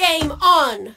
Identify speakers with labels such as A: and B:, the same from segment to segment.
A: Game on!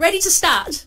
A: Ready to start?